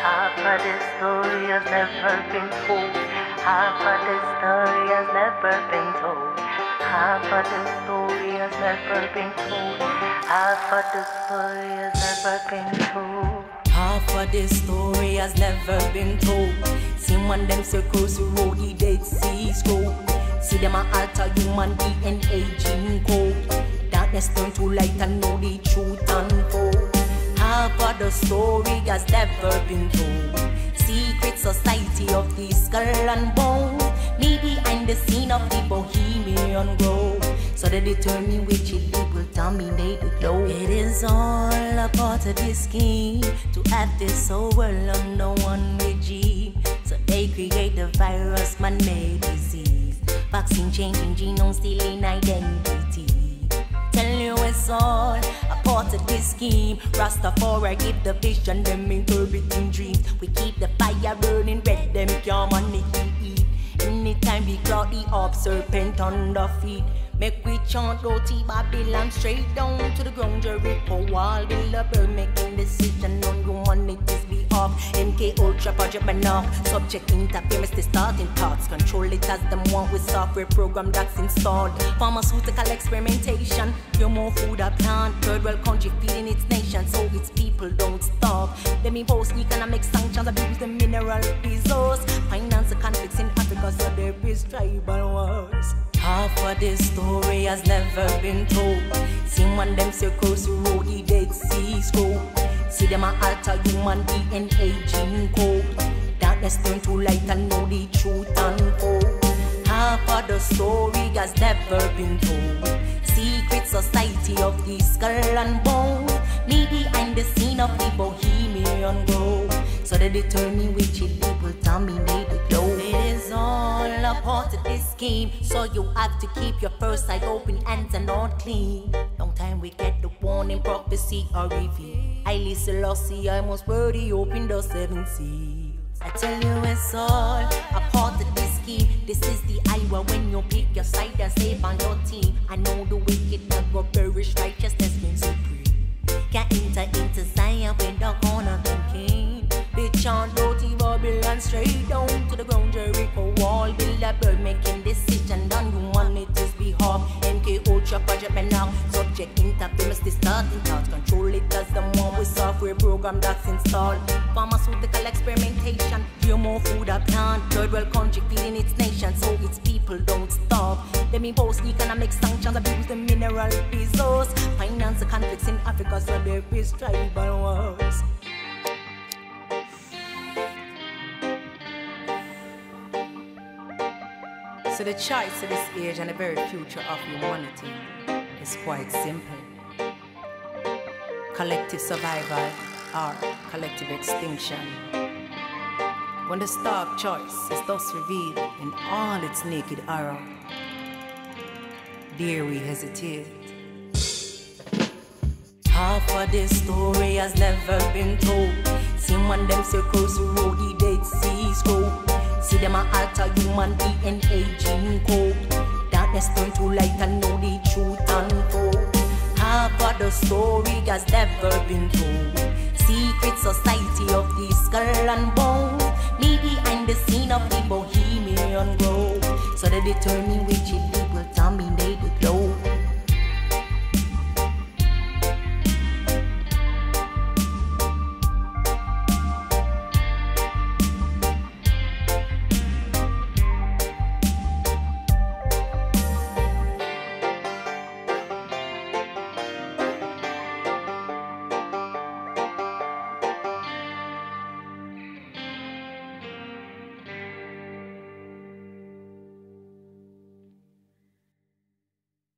Half of the story has never been told. Half of the story has never been told. Half of the story has never been told. Half of the story has never been told. Half of the story has never been told. See one them circles who roll the Dead Sea Scroll. See them a alter human DNA gene code. Darkness turn to light and know the truth unfold. Half of the story has never been told. Secret society of the skull and bone. Me behind the scene of the bohemian grove. So they determine which will dominate the globe. It is all a part of this scheme to have this whole world under one regime. So they create the virus, man-made disease. Vaccine changing genome, stealing identity. Tell you it's all of this scheme. Rastafari give the vision, them interpreting dreams. We keep the fire burning red, them can't money to eat. Anytime we cloud the up, serpent on the feet. Make we chant roti Babylon straight down to the ground Jericho wall Bilderberg making Project enough Subject interference the starting thoughts. Control it as them want with software program that's installed. Pharmaceutical experimentation Pure more food a plant. Third world country feeding its nation So its people don't stop. Them impose economic sanctions Abuse the mineral resource. Finance the conflicts in Africa So there is tribal wars. Half of this story has never been told. See one them circles roll the Dead Sea Scroll. See them a alter human DNA gene code. Darkness turn to light and know the truth unfold. Half of the story has never been told. Secret society of the skull and bone. Me behind the scene of the bohemian grove. So they determine which will dominate the globe. It is a part of this scheme. So you have to keep your first eye open, hands are not clean. Long time we get the warning, prophecy or reveal. I listen, Selassie, I must worthy open the seven seals. I tell you it's all a part of this scheme. This is the hour when you pick your side and save on your team. I know the Babylon straight down to the ground Jericho wall. Bird making decision on humanity's behalf. MK Ultra project now subject interference the starting thoughts. Control it as the one with software program that's installed. Pharmaceutical experimentation, GMO food a plant. Third world country feeding its nation so its people don't stop. Them impose economic sanctions, abuse the mineral resource. Finance the conflicts in Africa so there is tribal wars. So the choice of this age and the very future of humanity is quite simple. Collective survival or collective extinction. When the stark choice is thus revealed in all its naked horror, dare we hesitate? Half of this story has never been told. See one them circles who roll them a alter human DNA gene code. Darkness turn to light and know the truth unfold. Half the story has never been told. Secret society of the skull and bone. Me behind the scene of the bohemian grove. So they determine which it